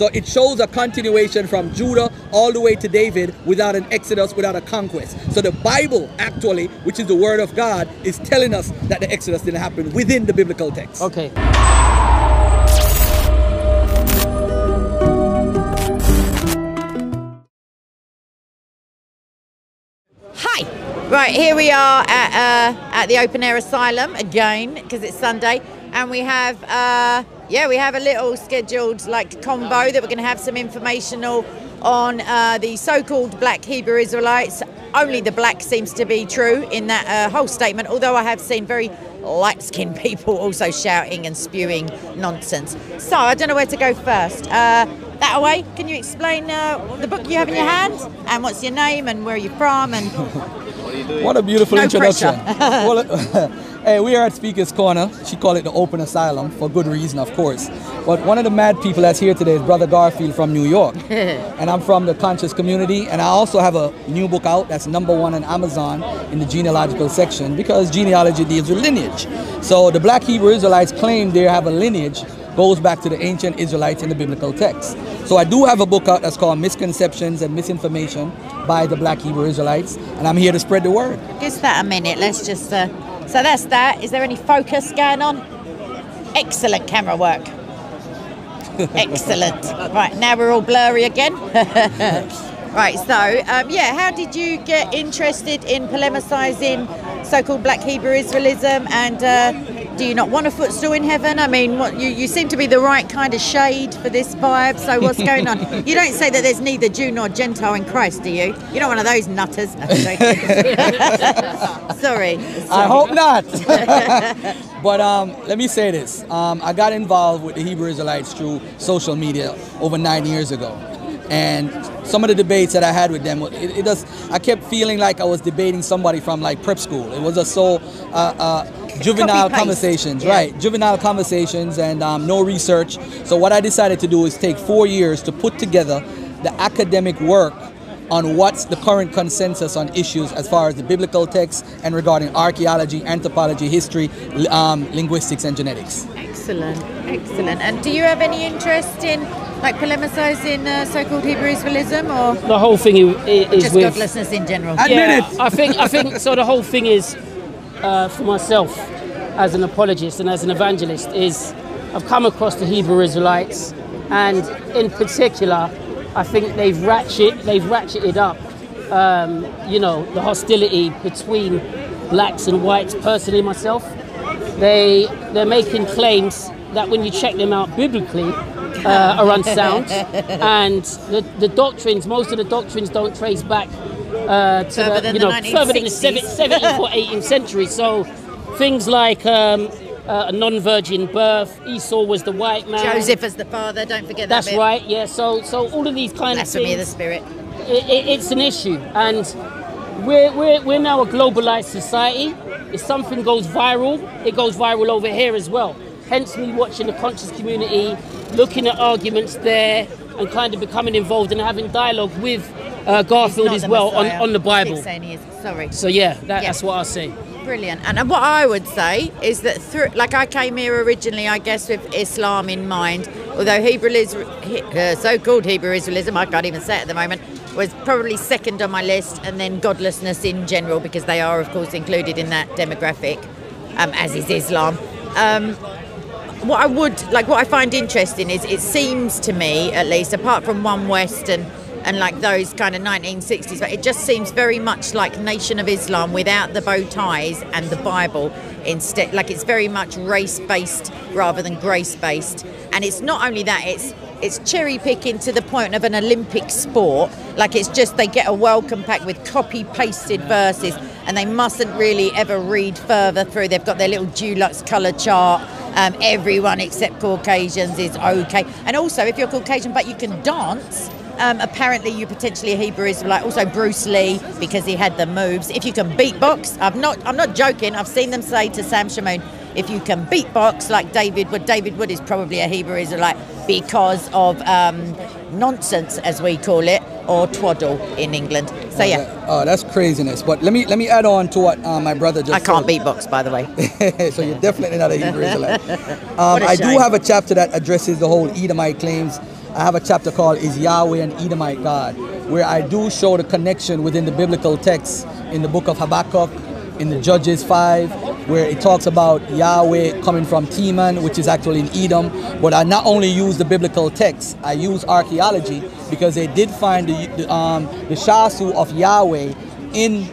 So it shows a continuation from Judah all the way to David without an exodus, without a conquest. So the Bible, actually, which is the Word of God, is telling us that the exodus didn't happen within the biblical text. Okay. Hi. Right, here we are at, uh, at the Open Air Asylum again because it's Sunday, and we have uh, yeah we have a little scheduled like combo that we're going to have some informational on uh, the so-called Black Hebrew Israelites. Only the black seems to be true in that uh, whole statement, although I have seen very light-skinned people also shouting and spewing nonsense. So I don't know where to go first. Uh, that away, can you explain uh, the book you have in your hand and what's your name and where are you from and What a beautiful No introduction. hey, we are at Speaker's Corner. She called it the Open Asylum for good reason, of course. But one of the mad people that's here today is Brother Garfield from New York. and I'm from the conscious community. And I also have a new book out that's number one on Amazon in the genealogical section because genealogy deals with lineage. So the black Hebrew Israelites claim they have a lineage goes back to the ancient Israelites in the biblical text. So I do have a book out that's called Misconceptions and Misinformation by the Black Hebrew Israelites, and I'm here to spread the word. Give that a minute. Let's just. Uh, so that's that. Is there any focus going on? Excellent camera work. Excellent. Right now we're all blurry again. right. So um, yeah, how did you get interested in polemicizing so-called Black Hebrew Israelism, and uh, do you not want a footstool in heaven? I mean, what you, you seem to be the right kind of shade for this vibe. So what's going on? you don't say that there's neither Jew nor Gentile in Christ, do you? You're not one of those nutters. Sorry. I hope not. but um, let me say this: um, I got involved with the Hebrew Israelites through social media over nine years ago, and some of the debates that I had with them, it, it does. I kept feeling like I was debating somebody from like prep school. It was just so. Uh, uh, juvenile conversations, Yeah. right? Juvenile conversations and um, no research. So what I decided to do is take four years to put together the academic work on what's the current consensus on issues as far as the biblical text and regarding archaeology, anthropology, history, um, linguistics, and genetics. Excellent, excellent. And do you have any interest in like polemicizing uh, so-called Hebrew Israelism or The whole thing i- i- is just with. godlessness in general? Admit yeah, it. I think I think so. The whole thing is uh, for myself as an apologist and as an evangelist is I've come across the Hebrew Israelites, and in particular, I think they've ratchet they've ratcheted up. Um, you know the hostility between blacks and whites. Personally, myself, they they're making claims that when you check them out biblically uh, are unsound, and the, the doctrines, most of the doctrines don't trace back uh, to Further the, than you the know further than the 17th or 18th century. So things like um, uh, a non-virgin birth, Esau was the white man. Joseph as the father, don't forget that That's bit. right. Yeah. So so all of these kind Blasphemy of of the spirit. it, it, it's an issue, and we're, we're, we're now a globalized society. If something goes viral, it goes viral over here as well. Hence, me watching the conscious community, looking at arguments there, and kind of becoming involved and having dialogue with uh, Garfield as well on, on the Bible. is. Sorry. So yeah, that, Yeah. that's what I see. Brilliant. And what I would say is that through, like I came here originally, I guess, with Islam in mind. Although Hebrew He- uh, so-called Hebrew Israelism, I can't even say it at the moment, was probably second on my list, and then godlessness in general, because they are, of course, included in that demographic, um, as is Islam. Um, what I would like, what I find interesting is it seems to me, at least, apart from One West and like those kind of 1960s, but it just seems very much like Nation of Islam without the bow ties and the Bible instead. Like it's very much race based rather than grace based, and it's not only that it's it's cherry picking to the point of an Olympic sport. Like it's just they get a welcome pack with copy pasted verses, and they mustn't really ever read further through. They've got their little Dulux colour chart. Um, everyone except Caucasians is okay, and also if you're Caucasian but you can dance. Um, apparently, you potentially a Hebrew Israelite. Also, Bruce Lee because he had the moves. If you can beatbox, I've not. I'm not joking. I've seen them say to Sam Shamoon, if you can beatbox like David Wood. David Wood is probably a Hebrew Israelite because of um, nonsense, as we call it, or twaddle in England. So yeah, Oh, that's craziness. But let me let me add on to what uh, my brother just I can't said. beatbox, by the way. so you're definitely not a Hebrew Israelite. Um, I do have a chapter that addresses the whole Edomite claims I have a chapter called Is Yahweh an Edomite God? where I do show the connection within the biblical text in the book of Habakkuk, in the Judges 5, where it talks about Yahweh coming from Teman, which is actually in Edom. But I not only use the biblical text, I use archaeology because they did find the, the, um, the Shasu of Yahweh in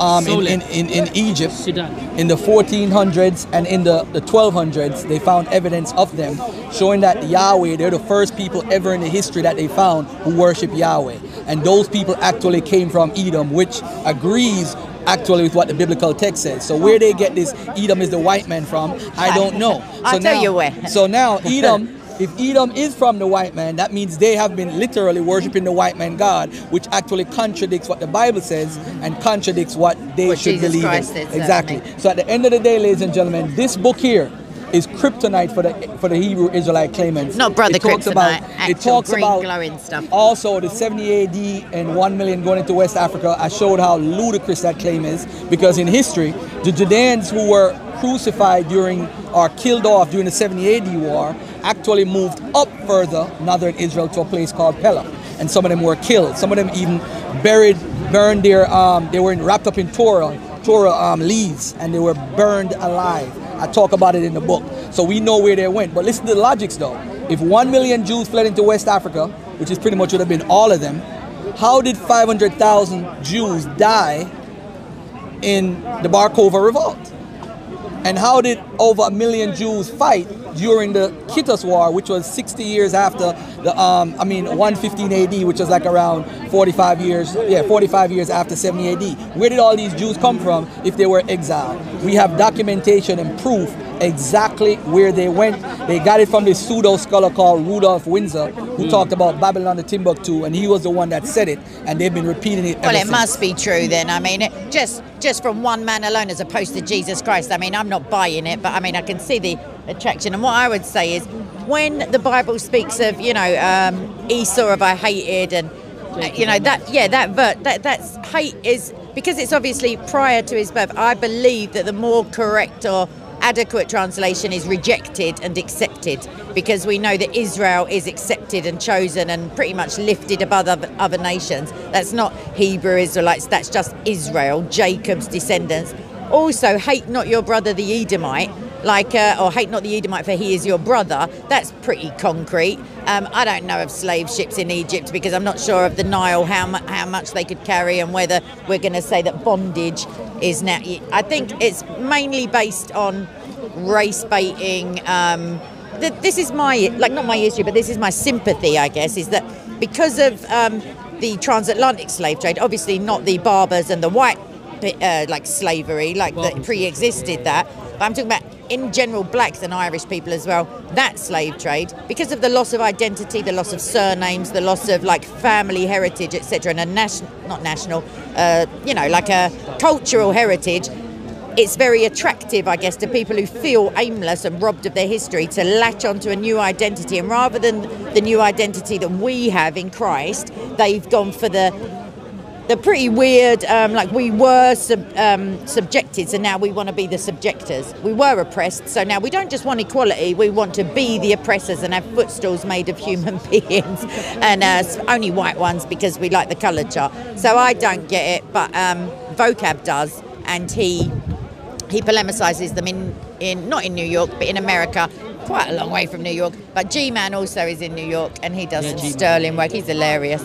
um, in, in, in, in, Egypt Sudan. in the 1400s and in the, the 1200s. They found evidence of them showing that Yahweh, they're the first people ever in the history that they found who worship Yahweh. And those people actually came from Edom, which agrees actually with what the biblical text says. So where they get this Edom is the white man from, I don't know. So I'll now, tell you where. So now Edom if Edom is from the white man, that means they have been literally worshiping the white man God, which actually contradicts what the Bible says and contradicts what they What should Jesus believe Christ in. exactly. certainly. So at the end of the day, ladies and gentlemen, this book here is kryptonite for the for the Hebrew Israelite claimants. Not brother it talks kryptonite, about it talks green about glowing stuff. also the 70 AD and 1 million going into West Africa. I showed how ludicrous that claim is because in history, the Judeans who were crucified during or killed off during the 70 AD war actually moved up further northern Israel to a place called Pella. And some of them were killed. Some of them even buried, burned their, um, they were wrapped up in Torah, Torah um, leaves, and they were burned alive. I talk about it in the book. So we know where they went. But listen to the logics though. If 1 million Jews fled into West Africa, which is pretty much would have been all of them, how did 500,000 Jews die in the Bar Kokhba revolt? And how did over a million Jews fight during the Kitos War, which was 60 years after the, um, I mean, 115 AD, which was like around 45 years, yeah, 45 years after 70 AD? Where did all these Jews come from if they were exiled? We have documentation and proof exactly where they went. They got it from this pseudo scholar called Rudolph Windsor, who talked about Babylon to Timbuktu, and he was the one that said it, and they've been repeating it. Well, it since. must be true then. I mean, it, just just from one man alone, as opposed to Jesus Christ. I mean, I'm not buying it, but I mean, I can see the attraction. And what I would say is, when the Bible speaks of, you know, um, Esau of I hated, and uh, you know that, yeah, that ver- that that's hate is because it's obviously prior to his birth. I believe that the more correct or adequate translation is rejected and accepted because we know that Israel is accepted and chosen and pretty much lifted above other, nations. That's not Hebrew Israelites, that's just Israel, Jacob's descendants. Also, hate not your brother the Edomite, like, uh, or hate not the Edomite for he is your brother. That's pretty concrete. Um, I don't know of slave ships in Egypt because I'm not sure of the Nile how, mu- how much they could carry and whether we're going to say that bondage is now. I think it's mainly based on race baiting. Um, th- this is my like not my issue, but this is my sympathy. I guess is that because of um, the transatlantic slave trade, obviously not the barbers and the white uh, like slavery, like that pre-existed that. But I'm talking about in general blacks and Irish people as well. That slave trade because of the loss of identity, the loss of surnames, the loss of like family heritage, etc., and a national, not national, uh, you know, like a cultural heritage it's very attractive, I guess, to people who feel aimless and robbed of their history to latch onto a new identity. And rather than the new identity that we have in Christ, they've gone for the the pretty weird, um, like we were sub, um, subjected, so now we want to be the subjectors. We were oppressed, so now we don't just want equality, we want to be the oppressors and have footstools made of human beings, and uh, only white ones because we like the colour chart. So I don't get it, but um, Vocab does, and he he polemicizes them in, in not in New York but in America quite a long way from New York but G-Man also is in New York and he does Yeah, some G-Man. sterling work he's hilarious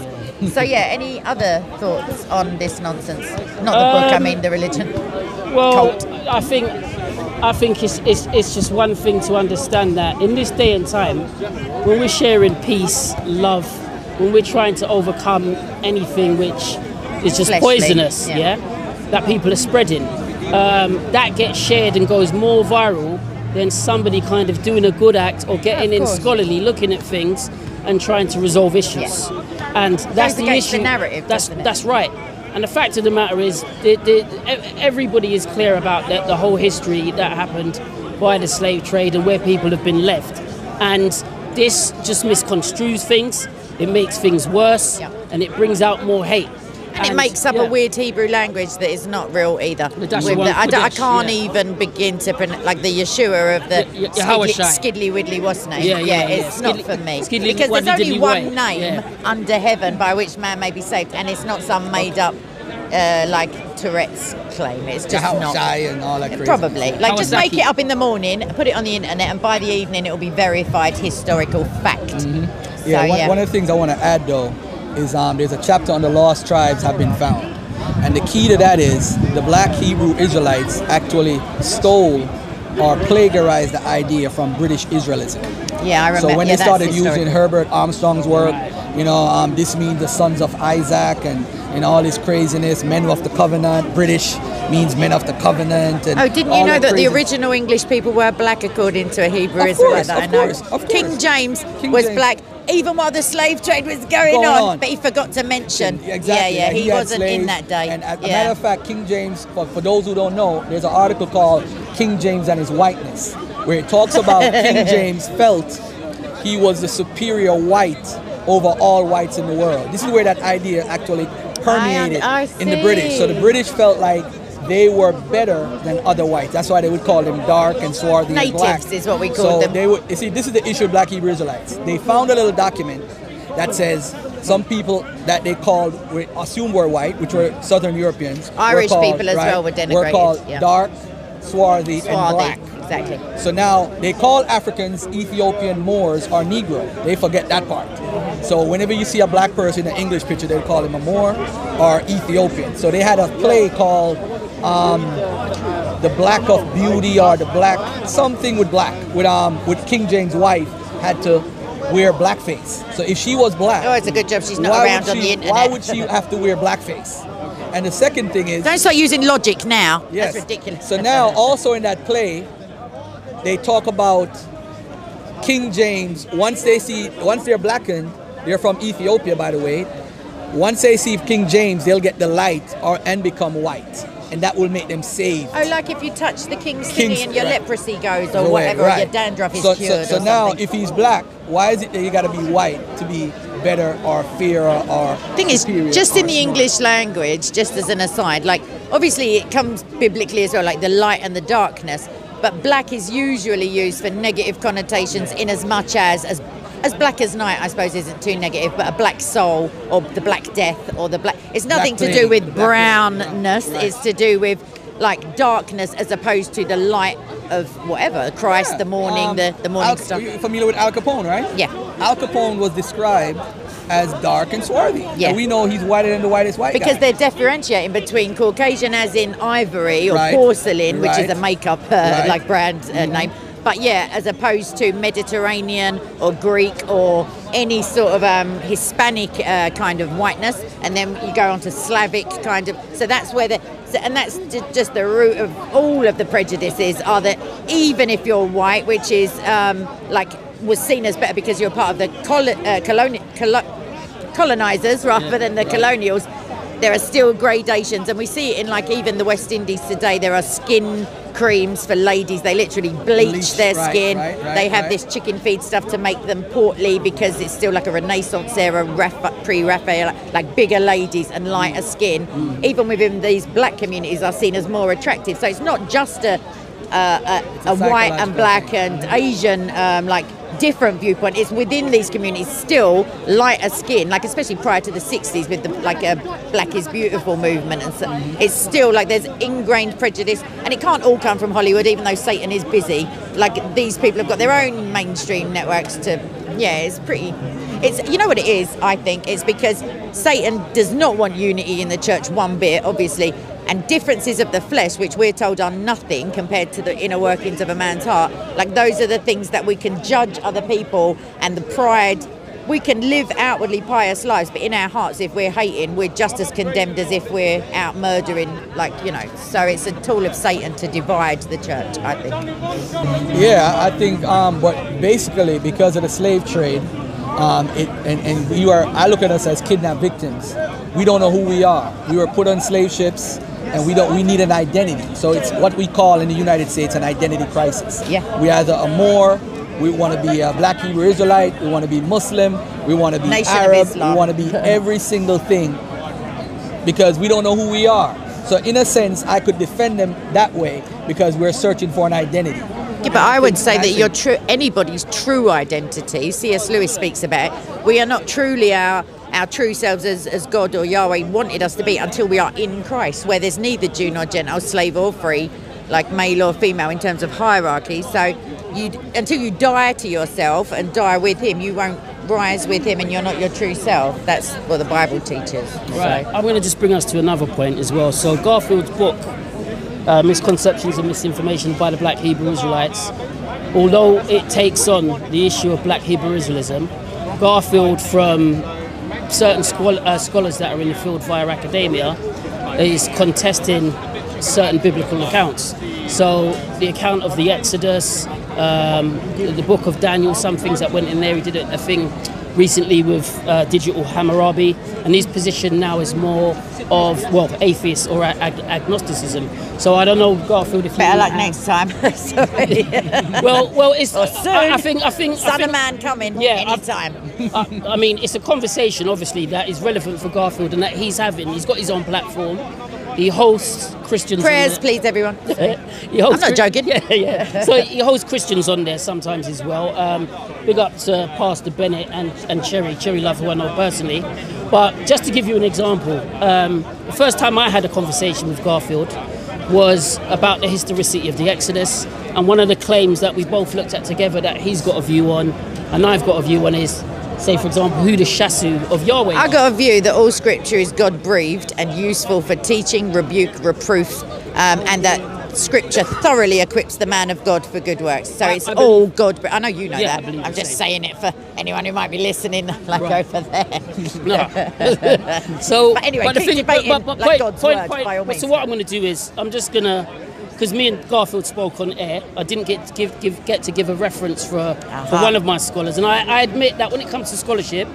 so yeah any other thoughts on this nonsense not the book I Um, mean the religion Well, cult. I think I think it's, it's it's just one thing to understand that in this day and time, when we're sharing peace, love, when we're trying to overcome anything which is just Fleshly, poisonous, yeah. yeah. that people are spreading, um, that gets shared and goes more viral than somebody kind of doing a good act or getting in course. scholarly, looking at things and trying to resolve issues. And that's the against the issue. narrative, that's that's right. And the fact of the matter is, the, the, everybody is clear about the, the whole history that happened by the slave trade and where people have been left. And this just misconstrues things. It makes things worse, Yeah. and it brings out more hate. And it makes up yeah. a weird Hebrew language that is not real either. The With the- I, I can't yeah. even begin to pronounce like the Yeshua of the Y- y- Skidly, Yahushai. Skidly Widdly what's name. Yeah, yeah, yeah. it's not Skidly- for me Skidly because there's only one name Yeah. under heaven by which man may be saved, and it's not some made up uh, like Tourette's claim. It's just not. Yahushai and all that crazy. Probably. Like, just make it up in the morning, put it on the internet, and by the evening, it will be verified historical fact. Mm-hmm. So, one, yeah. one of the things I want to add though is um, there's a chapter on the lost tribes have been found. And the key to that is the black Hebrew Israelites actually stole or plagiarized the idea from British Israelism. yeah, I remember. So when yeah, they started using. Herbert Armstrong's work, you know, um, this means the sons of Isaac and, and all this craziness, men of the covenant, British means men of the covenant. And Oh, didn't you know that the original English people were black according to a Hebrew Of Israelite course, I of know? course, of King. James King was James. black even while the slave trade was going, Going on, on. but he forgot to mention. Yeah, exactly. Yeah, yeah, and he, wasn't in that day. And as a matter of fact, King James, for, for those who don't know, there's an article called King James and His Whiteness, where it talks about King James felt he was the superior white over all whites in the world. This is where that idea actually permeated I in the British. So the. British felt like they were better than other whites. That's why they would call them dark and swarthy and black. Natives is what we call so them. They would, you see, this is the issue of black Hebrew Israelites. They found a little document that says some people that they called, we assume were white, which were Southern Europeans. were Irish called, people as right, well were Were denigrated, called yeah. dark, swarthy, and black. Exactly. So now they call Africans Ethiopian Moors or Negro. They forget that part. So whenever you see a black person in an English picture, they call him a Moor or Ethiopian. So they had a play called um, the Black of Beauty or the Black something with black with um with King James' wife had to wear blackface. So if she was black, Oh, it's a good job she's not why around would on she, the internet. Why would she have to wear blackface? And the second thing is Don't start using logic now. Yes. That's ridiculous. So now, also in that play, they talk about King James. Once they see, once they're blackened, they're from Ethiopia, by the way. Once they see King James, they'll get the light or and become white, and that will make them saved. Oh, like if you touch the king's King's- thingy and your right. leprosy goes or Away, whatever, right. your dandruff is so, cured. So, so or now, if he's black, why is it that you got to be white to be better or fairer or thing is, just in the smart? English language, just as an aside, like obviously it comes biblically as well, like the light and the darkness. But black is usually used for negative connotations in as much as as as black as night, I suppose, isn't too negative, but a black soul or the black death or the black. It's nothing to do with black brownness. Right. It's to do with like darkness as opposed to the light of whatever Christ, the morning, Um, the the morning Al- star. You're familiar with Al Capone, right? Yeah. Al Capone was described as dark and swarthy. Yeah. And we know he's whiter than the whitest white Because guy. they're differentiating between Caucasian, as in ivory or Right. porcelain, which is a makeup uh, Right. like brand uh, name. But yeah, as opposed to Mediterranean or Greek or any sort of um, Hispanic uh, kind of whiteness, and then you go on to Slavic kind of. So that's where the so, and that's ju- just the root of all of the prejudices are that even if you're white, which is um, like was seen as better because you're part of the colo- uh, coloni- colo- colonizers rather than the colonials there are still gradations and we see it in like even the west indies today. There are skin creams for ladies. They literally bleach, Bleach, their right, skin. right, right, they have this chicken feed stuff to make them portly because it's still like a renaissance era Rapha- pre-raphael like bigger ladies and lighter skin. Mm. even within these black communities are seen as more attractive. So it's not just a uh, a, a a white and black and Asian um, like different viewpoint. It's within these communities still lighter skin, like especially prior to the 60s with the like a Black is Beautiful movement, and so it's still like there's ingrained prejudice, and it can't all come from Hollywood, even though Satan is busy. Like these people have got their own mainstream networks to. Yeah, it's pretty. It's you know what it is. I think it's because Satan does not want unity in the church one bit, obviously, and differences of the flesh, which we're told are nothing compared to the inner workings of a man's heart. Like those are the things that we can judge other people and the pride. We can live outwardly pious lives, but in our hearts, if we're hating, we're just as condemned as if we're out murdering, like, you know. So it's a tool of Satan to divide the church, I think. Yeah, I think, um, but basically because of the slave trade, um, it, and, and we are, I look at us as kidnapped victims. We don't know who we are. We were put on slave ships and we don't, we need an identity. So it's what we call in the United States an identity crisis. Yeah. We either a more we want to be a black Hebrew Israelite, we want to be Muslim, we want to be Nation Arab, we want to be every single thing because we don't know who we are. So in a sense, I could defend them that way because we're searching for an identity. Yeah, but I would say that your true anybody's true identity. C.S. Lewis speaks about. We are not truly our our true selves as, as God or Yahweh wanted us to be until we are in Christ, where there's neither Jew nor Gentile, slave or free, like male or female in terms of hierarchy. So you until you die to yourself and die with Him, you won't rise with Him, and you're not your true self. That's what the Bible teaches. Right. So. I'm going to just bring us to another point as well. So Garfield's book, uh, Misconceptions and Misinformation by the Black Hebrew Israelites, although it takes on the issue of Black Hebrew Israelism, Garfield, from certain uh, scholars that are in the field via academia, is contesting certain biblical accounts. So the account of the Exodus, um, the, book of Daniel, some things that went in there. He did a thing recently with uh, digital Hammurabi, and his position now is more of well atheist or ag- agnosticism. So I don't know, Garfield, if you Better luck have- next time. Well, well, it's Or soon. I, I think I think I think, of man coming Yeah, anytime. I, I mean, it's a conversation, obviously, that is relevant for Garfield and that he's having. He's got his own platform. He hosts Christians. Prayers, there. please, everyone. He holds I'm not joking. Yeah, yeah. So he holds Christians on there sometimes as well. Um, big up to Pastor Bennett and, and Cherry. Cherry Love, who I know personally. But just to give you an example, um, the first time I had a conversation with Garfield was about the historicity of the Exodus. And one of the claims that we both looked at together that he's got a view on and I've got a view on is, say, for example, who the Shasu of Yahweh I got a view that all scripture is God breathed and useful for teaching, rebuke, reproof, um, and that scripture thoroughly equips the man of God for good works. So I- it's I all God. I know you know Yeah, that. I'm just saying it for anyone who might be listening, like Right. over there. So, But anyway, the keep debating like point- God's point- word, point- by all So what I'm going to do is I'm just going to, because me and Garfield spoke on air, I didn't get to give, give get to give a reference for for Uh-huh. one of my scholars, and I, I admit that when it comes to scholarship,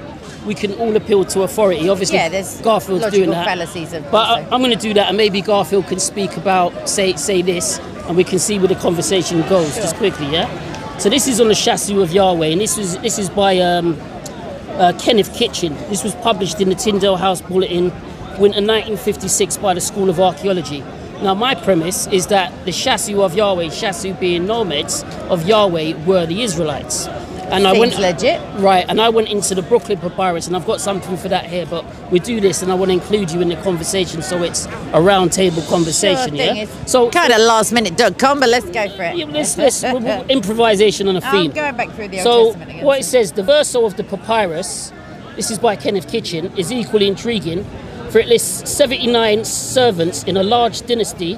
we can all appeal to authority. Obviously, Yeah, there's Garfield's doing that. fallacies of- but I, I'm going to do that, and maybe Garfield can speak about say say this, and we can see where the conversation goes just quickly. Yeah. So this is on the Shasu of Yahweh, and this was this is by. Um, uh, Kenneth Kitchen. This was published in the Tyndale House Bulletin, winter 1956 by the School of Archaeology. Now, my premise is that the Shasu of Yahweh, Shasu being nomads of Yahweh, were the Israelites. And I went legit. right, and I went into the Brooklyn Papyrus, and I've got something for that here. But we do this, and I want to include you in the conversation, so it's a roundtable conversation. Sure yeah. So kind of last minute dot com, but let's go for it. yeah, let's, let's w- w- improvisation on a I'm theme. going back through the Old So Testament again. what it says, the verso of the papyrus, this is by Kenneth Kitchen, is equally intriguing, for it lists 79 servants in a large dynasty,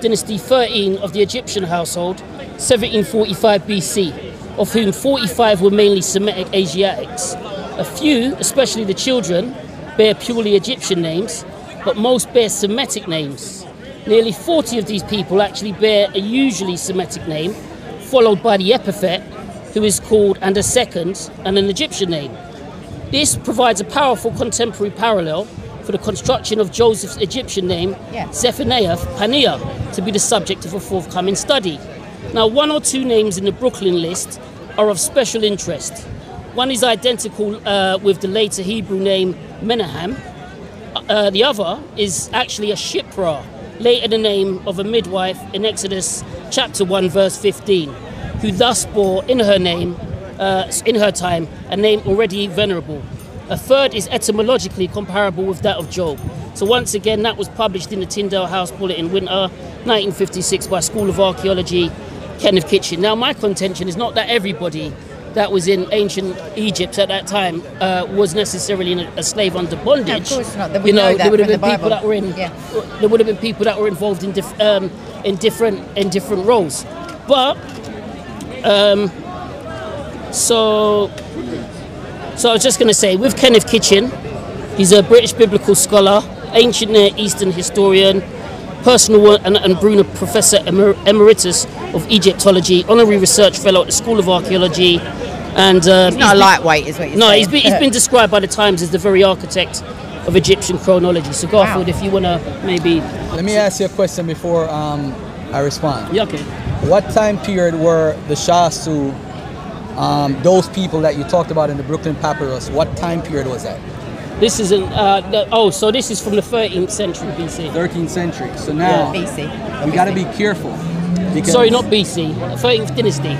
dynasty 13 of the Egyptian household, 1745 BC, of whom 45 were mainly Semitic Asiatics. A few, especially the children, bear purely Egyptian names, but most bear Semitic names. Nearly 40 of these people actually bear a usually Semitic name, followed by the epithet, who is called, and a second, and an Egyptian name. This provides a powerful contemporary parallel for the construction of Joseph's Egyptian name, Yeah. Zephaniah Pania, to be the subject of a forthcoming study. Now, one or two names in the Brooklyn list are of special interest. One is identical uh, with the later Hebrew name Menahem, uh, the other is actually a Shiphrah, later the name of a midwife in Exodus chapter 1, verse 15, who thus bore in her name, uh, in her time, a name already venerable. A third is etymologically comparable with that of Job. So once again, that was published in the Tyndale House Bulletin, winter 1956, by School of Archaeology, Kenneth Kitchen. Now, my contention is not that everybody that was in ancient Egypt at that time uh, was necessarily in a, slave under bondage. No, of course not. We You know, know there would have been people Bible. that were in. Yeah. There would have been people that were involved in diff, um, in different in different roles, but um, so so I was just going to say with Kenneth Kitchen, he's a British biblical scholar, ancient Near Eastern historian, personal and, and Brunner Professor Emer- Emeritus of Egyptology, honorary research fellow at the School of Archaeology, and um, He's not a lightweight, is what you're no, saying. he's been, he's been described by the Times as the very architect of Egyptian chronology. So Garfield, Wow. if you want to maybe, Let me ask you a question before um, I respond. yeah, okay. What time period were the Shasu, um, those people that you talked about in the Brooklyn Papyrus, what time period was that? This isn't. Uh, the, oh, so this is from the 13th century BC. 13th century. So now BC. we got to be careful. because Sorry, not BC. 13th dynasty.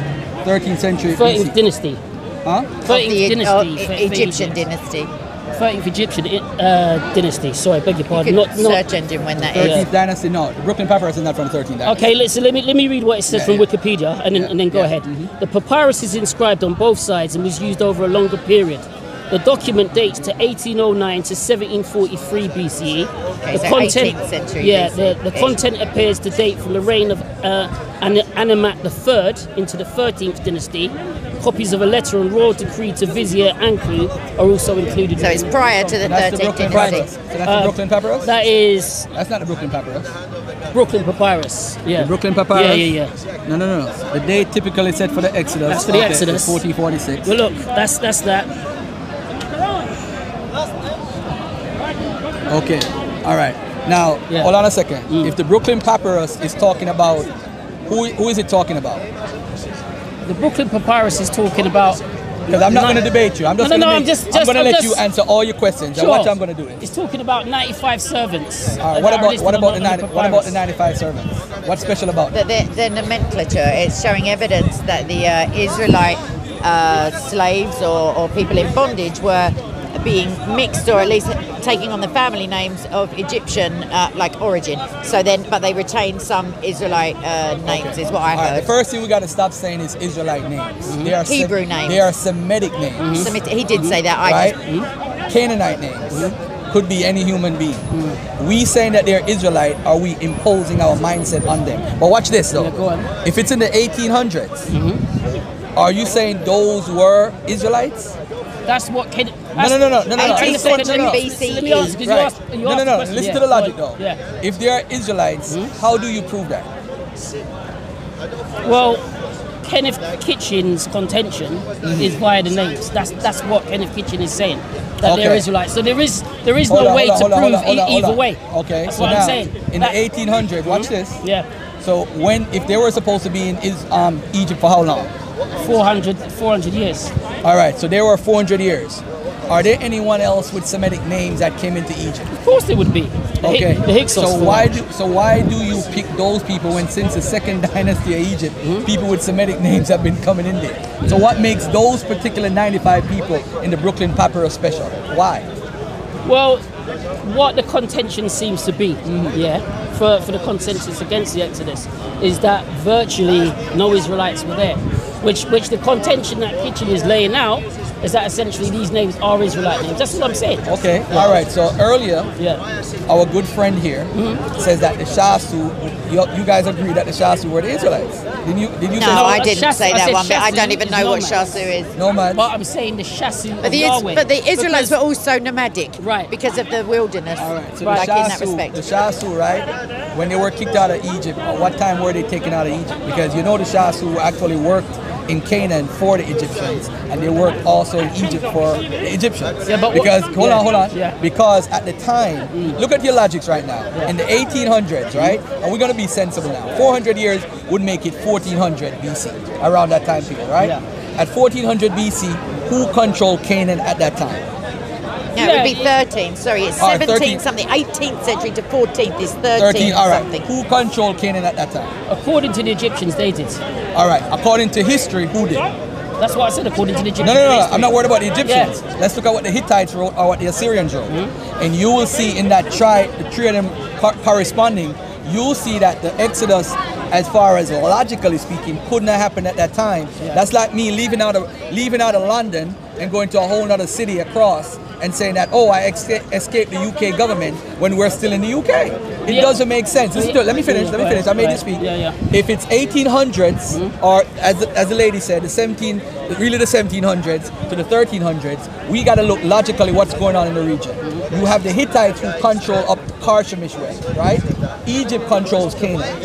13th century. 13th BC. dynasty. Huh? 13th The dynasty. oh, for- for Egyptian Egypt. dynasty. 13th Egyptian uh, dynasty. Sorry, beg your pardon. could Not, not, search engine when that is. 13th dynasty. No, Brooklyn Papyrus is not from the 13th dynasty. Okay, listen, let me, let me read what it says Yeah, from yeah. Wikipedia and then, Yeah, and then go yeah, Mm-hmm. ahead. The papyrus is inscribed on both sides and was used over a longer period. The document dates to 1809 to 1743 BCE. Okay, the so 18th century yeah, BC. the, the content appears to date from the reign of uh, An- Amenemhat III into the 13th dynasty. Copies of a letter and royal decree to Vizier Ankhu are also included. So it's prior to the That's the 13th Brooklyn dynasty. Papyrus. So that's the Uh, Brooklyn Papyrus? That is That's not the Brooklyn Papyrus. Brooklyn Papyrus. Yeah. The Brooklyn Papyrus? Yeah, yeah, yeah. No, no, no. The date typically set for the Exodus. That's for the okay, Exodus. is 1446. Well, look, that's that's that. Okay. All right. Now, Yeah. hold on a second. Mm. If the Brooklyn Papyrus is talking about, who, who is it talking about? The Brooklyn Papyrus is talking about. Because I'm not going to debate you. I'm just No, no, going no, I'm to just- I'm going to I'm let just- you answer all your questions. Sure. And watch I'm going to do it. It's talking about 95 servants. All right. What about what about the on 90, what about the 95 servants? What's special about The, the, the nomenclature it's showing evidence that the uh, Israelite uh, slaves or, or people in bondage were being mixed or at least taking on the family names of Egyptian uh, like origin. So then, but they retain some Israelite uh, names, is what I All right. heard. The first thing we got to stop saying is Israelite names. Mm-hmm. They are Hebrew Sem- names. They are Semitic names. Mm-hmm. Semit- he did say that. I right? just, mm-hmm. Canaanite names could be any human being. We saying that they're Israelite, are we imposing our mindset on them? But watch this though. Yeah. If it's in the 1800s, are you saying those were Israelites? That's what. Can, No, no, no, no, no, no, no. 18th Listen, century no, no. BCE. Let me ask, 'cause you Right. asked, you No, no, no. question, Listen yeah, to the logic though. Yeah. If they are Israelites, how do you prove that? Well, Kenneth Kitchen's contention Mm-hmm. is via the names. That's that's what Kenneth Kitchen is saying. That they're Okay. Israelites. So there is there is Hold no on, way on, to on, prove on, e- on, either on. way. Okay, That's so what now I'm saying. in That- the 1800s, watch this. Yeah. So when if they were supposed to be in is um Egypt for how long? 400, 400 years. All right, so they were 400 years. Are there anyone else with Semitic names that came into Egypt? Of course, there would be. The, Okay. Hick- the Hyksos. so why do so why do you pick those people when since the second dynasty of Egypt, Hmm? people with Semitic names have been coming in there? So what makes those particular 95 people in the Brooklyn Papyrus special? Why? Well, what the contention seems to be, yeah, for, for the consensus against the Exodus, is that virtually no Israelites were there. Which, which the contention that Kitchen is laying out is that essentially these names are Israelite names. That's what I'm saying. Okay. All right. So earlier, Yeah. our good friend here Hmm? says that the Shasu, you, you guys agree that the Shasu were the Israelites. Did you? Did you say no, so? I a didn't Shasu- say that said one, but I don't even is know what. Shasu is. No man. But I'm saying the Shasu But the, Is- Yahweh. but the Israelites Because- were also nomadic, Right. Because of the wilderness, All right, so like the in that Shasu, respect. the Shasu, right? When they were kicked out of Egypt, at what time were they taken out of Egypt? Because you know the Shasu actually worked in Canaan for the Egyptians, and they worked also in Egypt for the Egyptians. Yeah, but what- because hold yeah, on, hold on. yeah. Because at the time, look at your logics right now. Yeah. In the 1800s, right? And we're gonna be sensible now. 400 years would make it 1400 BC, around that time period, right? Yeah. At 1400 BC, who controlled Canaan at that time? No, it would be 13. Sorry, it's All right, 17 13. something. 18th century to 14th is 13, 13. All right. something. Who controlled Canaan at that time? according to the Egyptians, they did. All right. According to history, who did? That's what I said, according to the Egyptians. No, no, no, no. I'm not worried about the Egyptians. Yeah. Let's look at what the Hittites wrote or what the Assyrians wrote. Mm-hmm. And you will see in that tri, the three of them co- corresponding, you'll see that the Exodus, as far as logically speaking, couldn't have happened at that time. Yeah. That's like me leaving out of leaving out of London and going to a whole other city across and saying that, oh, I esca- escaped the UK government when we're still in the UK. It Yeah. doesn't make sense. Listen to it. Let me finish. Let me finish. I made you speak. Yeah, yeah. If it's 1800s, mm-hmm. or as the, as the lady said, the 17, really the 1700s to the 1300s, we got to look logically what's going on in the region. You have the Hittites who control up Carchemish way, right? Egypt controls Canaan.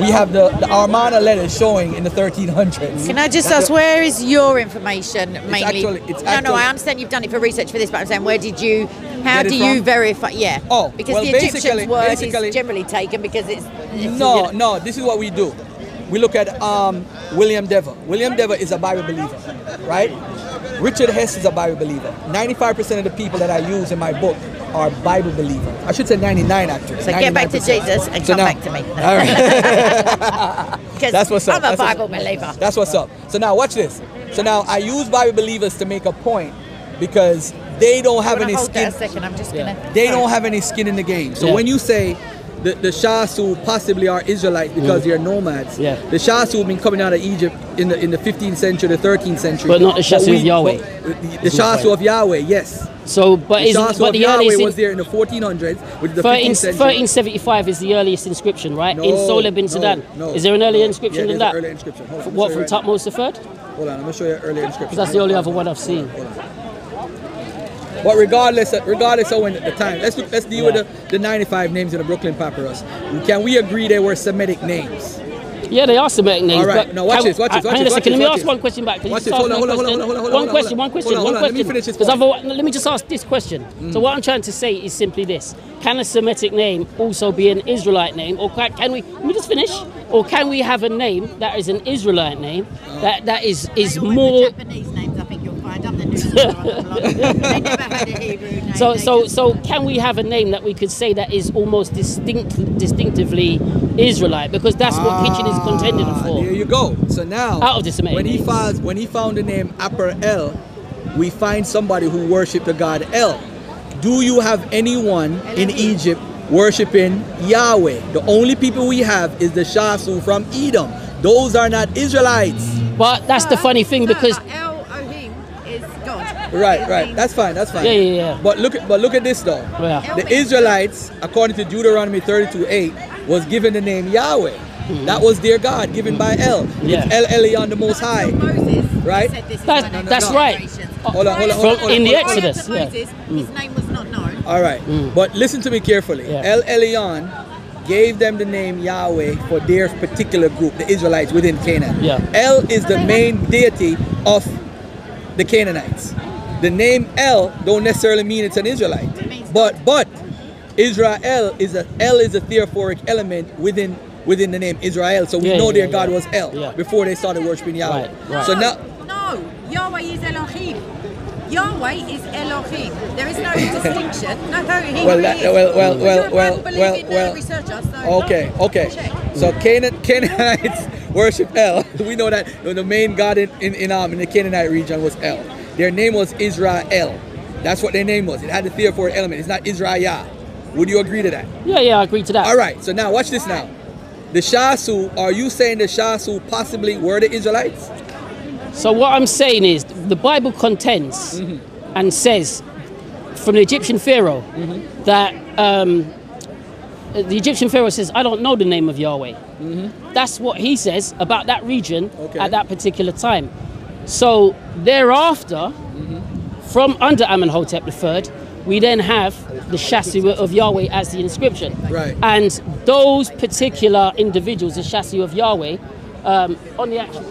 We have the, the Amarna letters showing in the 1300s. Can I just ask, where is your information mainly? actually- it's actually, no, no, I understand you've done it for research for this, but I'm saying, where did you, how do you from? verify? Yeah. Oh, because well, the Egyptian's word is generally taken because it's. it's, No, you know- no, this is what we do. We look at um, William Dever. William Dever is a Bible believer, right? Richard Hess is a Bible believer. 95% of the people that I use in my book are Bible believers. I should say 99 actually. So get back to Jesus and So come now- back to me. All right. That's what's up. I'm a That's Bible believer. That's what's up. So now watch this. So now I use Bible believers to make a point because they don't have Wanna any hold skin. that a second. I'm just Yeah. gonna. They don't have any skin in the game. So Yeah. when you say the, the Shasu possibly are Israelites because mm. they're nomads, Yeah. the Shasu have been coming out of Egypt in the in the 15th century, the 13th century. But not the Shasu of Yahweh. The, the Is my Shasu of Yahweh, yes. So, but The is Shasu but of the Yahweh earliest was there in the 1400s, which the 13, 15th century. 1375 is the earliest inscription, right? No, in No, Soleb bin Sudan. no, is there an earlier no. inscription Yeah, than there's that? an earlier inscription. Hold on, What from show you Thutmose III? Hold on, I'm gonna show you an earlier inscription. That's the only other one I've seen. Hold on. But regardless, of, regardless of when the time, let's look, let's deal Yeah. with the, the 95 names in the Brooklyn Papyrus. Can we agree they were Semitic names? Yeah, they are Semitic names. All right, now watch this, watch this, watch hang on this, a watch second, Let me ask one question back. Watch this, hold on, one hold on, hold on, question? hold on, One question, one question, one hold on, let me finish this Because point. otherwise, let me just ask this question. So mm. what I'm trying to say is simply this: Can a Semitic name also be an Israelite name, or can, can we? Let me just finish. Or can we have a name that is an Israelite name uh. that that is is more? Japanese names, I think So, so, so, can we have a name that we could say that is almost distinct, distinctively Israelite? Because that's what ah, Kitchen is contending Ah, for. There you go. So now, Out of this Semitic when he names. finds when he found the name Upper El, we find somebody who worshipped the god El. Do you have anyone in Egypt worshiping Yahweh? The only people we have is the Shasu from Edom. Those are not Israelites. But that's the funny thing because but Elohim is God. Right, right. That's fine. That's fine. Yeah, yeah, yeah. But look at but look at this though. Yeah. The Israelites, according to Deuteronomy 32 8, was given the name Yahweh. That was their God, given by El. Mm-hmm. Yeah. It's El Elyon the Most High. Moses Right? said this is That's- one that's right. Hold on, hold on, hold on, in the. Exodus, Prior yeah. Moses, his name was not known. All right. But listen to me carefully. Mm. Yeah. El Elyon gave them the name Yahweh for their particular group, the Israelites within Canaan. Yeah. El is the main deity of the Canaanites. The name El don't necessarily mean it's an Israelite. But but Israel is a El is a theophoric element within within the name Israel. So we Yeah, know yeah, their yeah, God yeah. was El Yeah. before they started worshiping Yahweh. Right, right. So now No, Yahweh is Elohim. Yahweh is Elohim. There is no distinction. No, no, he Well, really well, well, well, well, Bible well, believing, well. researcher, so Okay, no, okay. check. So Canaan, Canaanites worship El. We know that the main god in, in, in, um, in the Canaanite region was El. Their name was Israel. That's what their name was. It had the theophoric element. It's not Israel. Would you agree to that? yeah, yeah, I agree to that. All right. So now watch this now. The Shasu, are you saying the Shasu possibly were the Israelites? So what I'm saying is the Bible contends Mm-hmm. and says from the Egyptian Pharaoh Mm-hmm. that um, the Egyptian Pharaoh says, "I don't know the name of Yahweh." That's what he says about that region. Okay. at that particular time. So thereafter, from under Amenhotep III, we then have the Shasu of Yahweh as the inscription. Right. And those particular individuals, the Shasu of Yahweh, um, on the actual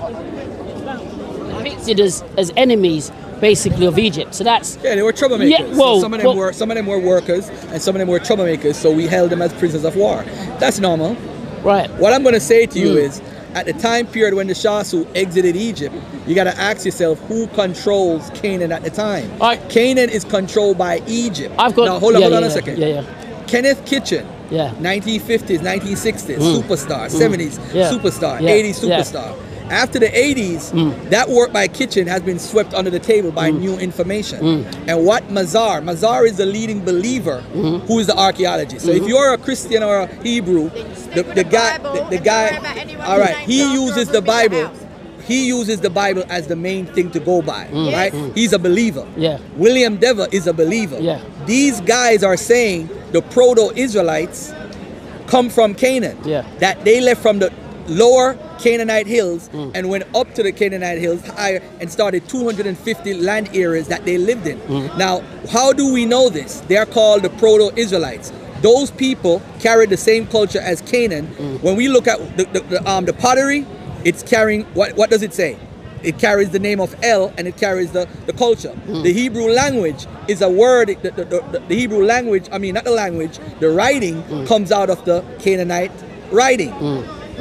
depicted as, as enemies, basically, of Egypt. So that's Yeah, they were troublemakers. Yeah, well, some of them well- were some of them were workers and some of them were troublemakers. So we held them as prisoners of war. That's normal. right. What I'm going to say to you Mm. is, at the time period when the Shasu exited Egypt, you got to ask yourself who controls Canaan at the time. I- Canaan is controlled by Egypt. I've got. now hold on, yeah, hold on yeah, a second. Yeah, yeah. Kenneth Kitchen, Yeah. 1950s, 1960s, Mm. superstar, 70s, Yeah. superstar, Yeah. 80s, Yeah. superstar. After the 80s, mm. that work by Kitchen has been swept under the table by mm. new information. Mm. And what Mazar, Mazar is the leading believer who is the archaeologist. So if mm-hmm. you're a Christian or a Hebrew, the, the guy, Bible, the, the guy, worry about anyone all right, he uses the a room in your Bible. He uses the Bible as the main thing to go by, right? He's a believer. Yeah. William Dever is a believer. Yeah. These guys are saying the proto-Israelites come from Canaan. Yeah. That they left from the lower Canaanite hills hmm. and went up to the Canaanite hills higher and started 250 land areas that they lived in. Hmm. Now, how do we know this? They're called the proto-Israelites. Those people carried the same culture as Canaan. Hmm. When we look at the, the, the, um, the pottery, it's carrying what, what does it say? It carries the name of El and it carries the, the culture. The Hebrew language is a word, the, the, the, the Hebrew language, I mean, not the language, the writing comes out of the Canaanite writing.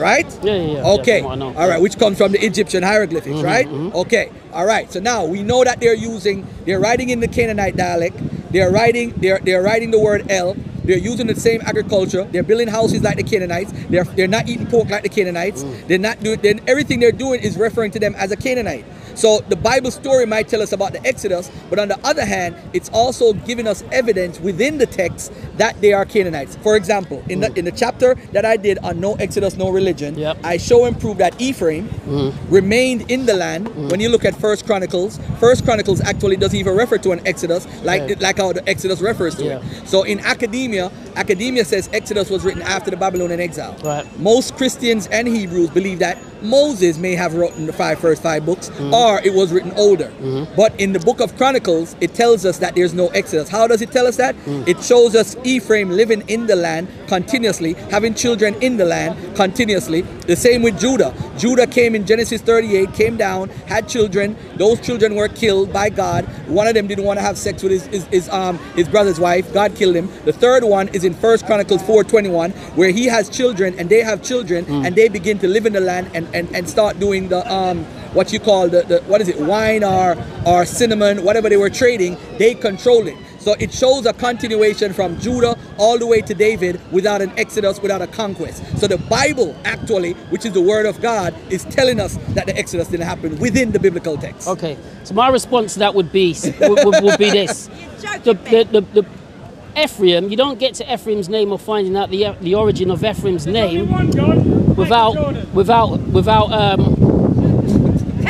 Right? Yeah, yeah, yeah. Okay. Yeah, I know. All right, which comes from the Egyptian hieroglyphics, mm-hmm, right? Mm-hmm. Okay. All right. So now we know that they're using, they're writing in the Canaanite dialect. They're writing, they're they're writing the word El. They're using the same agriculture. They're building houses like the Canaanites. They're they're not eating pork like the Canaanites. Mm. They're not doing. Then everything they're doing is referring to them as a Canaanite. So the Bible story might tell us about the Exodus, but on the other hand, it's also giving us evidence within the text that they are Canaanites. For example, in the mm. in the chapter that I did on no Exodus, no religion, Yep. I show and prove that Ephraim mm. remained in the land. Mm. When you look at First Chronicles, First Chronicles actually doesn't even refer to an Exodus like like how the Exodus refers to Yeah. it. So in academia, academia says Exodus was written after the Babylonian exile. Right. Most Christians and Hebrews believe that Moses may have written the five first five books, Mm-hmm. It was written older. But in the book of Chronicles, it tells us that there's no Exodus. How does it tell us that? Mm. It shows us Ephraim living in the land continuously, having children in the land continuously. The same with Judah. Judah came in Genesis 38, came down, had children. Those children were killed by God. One of them didn't want to have sex with his, his, his um his brother's wife. God killed him. The third one is in First Chronicles 4:21, where he has children and they have children and they begin to live in the land and, and, and start doing the um what you call the, the what is it wine or or cinnamon whatever they were trading they control it. So it shows a continuation from Judah all the way to David without an exodus without a conquest. So the Bible actually which is the word of God is telling us that the exodus didn't happen within the biblical text. Okay, so my response to that would be would, would, would be this: the, the, the, the Ephraim. You don't get to Ephraim's name or finding out the the origin of Ephraim's name without without without um,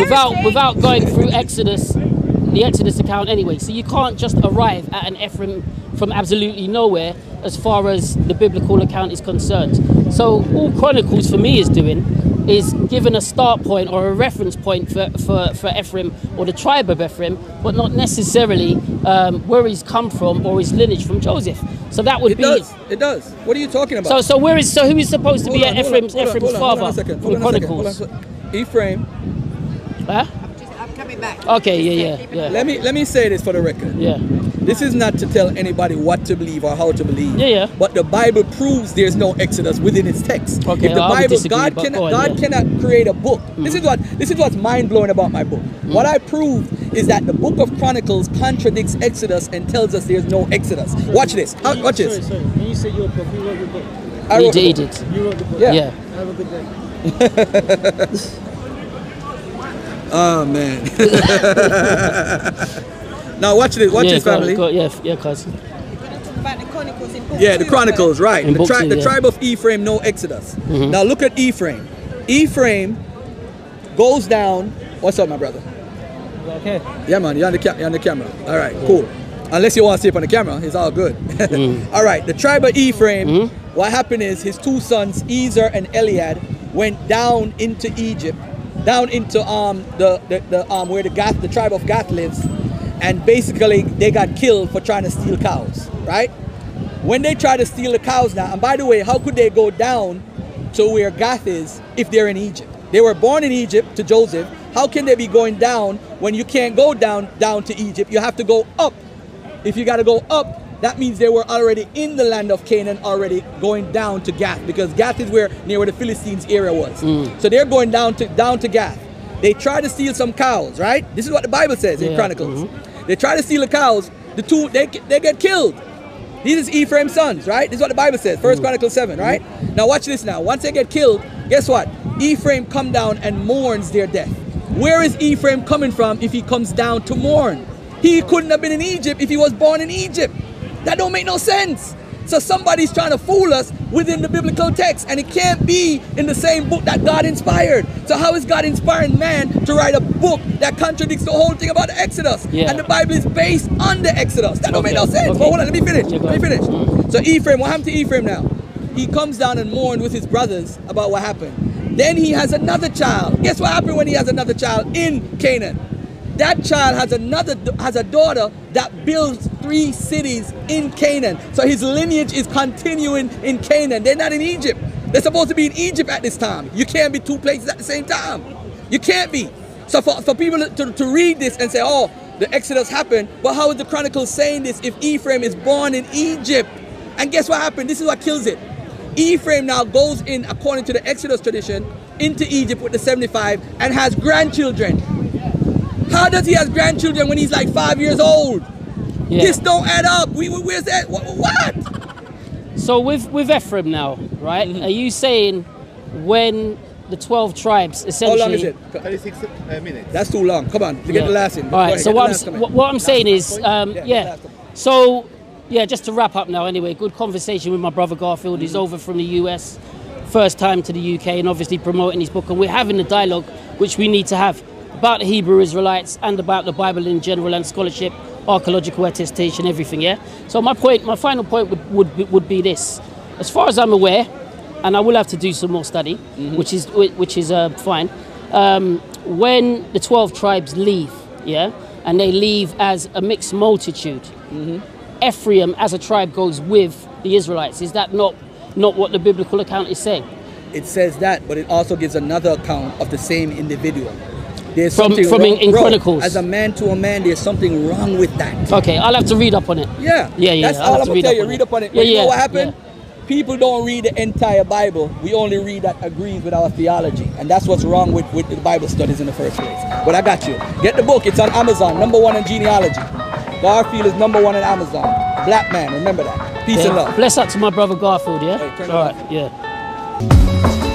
without without going through Exodus, the Exodus account anyway. So you can't just arrive at an Ephraim from absolutely nowhere as far as the biblical account is concerned. So all Chronicles for me is doing is giving a start point or a reference point for, for, for Ephraim or the tribe of Ephraim, but not necessarily um, where he's come from or his lineage from Joseph. So that would it be does it does what are you talking about so so where is so who is supposed to Hold be on, hold on, Ephraim's hold on, Ephraim's hold on, hold father on a second, hold the on a second, hold on a Chronicles? second. Ephraim Huh? I'm coming back. Okay, yeah, yeah, yeah. let me let me say this for the record Yeah. This is not to tell anybody what to believe or how to believe. Yeah, yeah. But the Bible proves there's no Exodus within its text. Okay, if the I would Bible, God but cannot, on, God yeah. Cannot create a book. This is mm. what this is what's mind blowing about my book. Mm. What I proved is that the Book of Chronicles contradicts Exodus and tells us there's no Exodus. Watch this. How- Watch Sorry, this. sorry. When you say your book, you wrote the book. I He wrote the did, he did. You wrote the book. Yeah. Yeah. Have a good day. Oh man. now watch this. Watch yeah, this, go- family. go- yeah, yeah, cuz. the Chronicles Yeah, the Chronicles, right. In The, tri- two, the yeah. Mm-hmm. tribe of Ephraim, no Exodus. Now look at Ephraim. Ephraim goes down. What's up, my brother? Okay. Yeah, man, you're on the, ca- you're on the camera. All right, cool. Unless you want to see it on the camera, it's all good. Mm. all right, the tribe of Ephraim, Mm-hmm. what happened is his two sons, Ezer and Elead, went down into Egypt, down into um the, the, the um where the Gath, the tribe of Gath lives, and basically they got killed for trying to steal cows, right? When they try to steal the cows now, and by the way, how could they go down to where Gath is if they're in Egypt? They were born in Egypt to Joseph. How can they be going down when you can't go down down to Egypt? You have to go up. If you got to go up, that means they were already in the land of Canaan, already going down to Gath, because Gath is where near where the Philistines area was. Mm. So they're going down to down to Gath. They try to steal some cows, right? This is what the Bible says in Yeah, Chronicles. Mm-hmm. They try to steal the cows. The two they they get killed. These is Ephraim's sons, right? This is what the Bible says. First mm. Chronicles 7, mm-hmm. right? Now watch this now. Once they get killed, guess what? Ephraim come down and mourns their death. Where is Ephraim coming from if he comes down to mourn? He couldn't have been in Egypt if he was born in Egypt. That don't make no sense. So somebody's trying to fool us within the biblical text, and it can't be in the same book that God inspired. So how is God inspiring man to write a book that contradicts the whole thing about the Exodus? Yeah. And the Bible is based on the Exodus. That don't make no sense. okay. But hold on, let me finish. Yeah, let me finish. Mm. So Ephraim, what happened to Ephraim now? He comes down and mourns with his brothers about what happened. Then he has another child. Guess what happened when he has another child in Canaan? That child has another has a daughter that builds three cities in Canaan. So his lineage is continuing in Canaan. They're not in Egypt. They're supposed to be in Egypt at this time. You can't be two places at the same time. You can't be. So for, for people to, to read this and say, oh, the Exodus happened, but how is the Chronicles saying this if Ephraim is born in Egypt? And guess what happened? This is what kills it. Ephraim now goes in, according to the Exodus tradition, into Egypt with the 75 and has grandchildren. How does he have grandchildren when he's like five years old? Yeah. This don't add up. We, we- where's that? What? what? So with with Ephraim now, right? Mm-hmm. Are you saying when the twelve tribes essentially. How long is it? 36 uh, minutes. That's too long. Come on, to get Yeah. the last in. All Go right. ahead, So what I'm, last s- comment. what, what I'm saying is, um, Yeah, yeah. So yeah, just to wrap up now. Anyway, good conversation with my brother Garfield. Mm-hmm. He's over from the US, first time to the UK, and obviously promoting his book. And we're having the dialogue which we need to have about the Hebrew Israelites and about the Bible in general and scholarship, archaeological attestation, everything. Yeah. So my point, my final point would would, be- would be this: as far as I'm aware, and I will have to do some more study, Mm-hmm. which is which is uh, fine. Um, when the twelve tribes leave, yeah, and they leave as a mixed multitude, Ephraim as a tribe goes with the Israelites. Is that not not what the biblical account is saying? It says that, but it also gives another account of the same individual. There's From- something from in- wrong- in bro, Chronicles. As a man to a man, there's something wrong with that. Okay, I'll have to read up on it. Yeah, Yeah, yeah, That's I'll all have I'm to gonna tell you. Read up on it. Yeah, But you know yeah, what happened? yeah. People don't read the entire Bible. We only read that agrees with our theology, and that's what's wrong with, with the Bible studies in the first place. But I got you. Get the book. It's on Amazon. Number one in genealogy. Garfield is number one in Amazon. Black man. Remember that. Peace and love. Bless up to my brother Garfield, yeah? Hey, All right, yeah.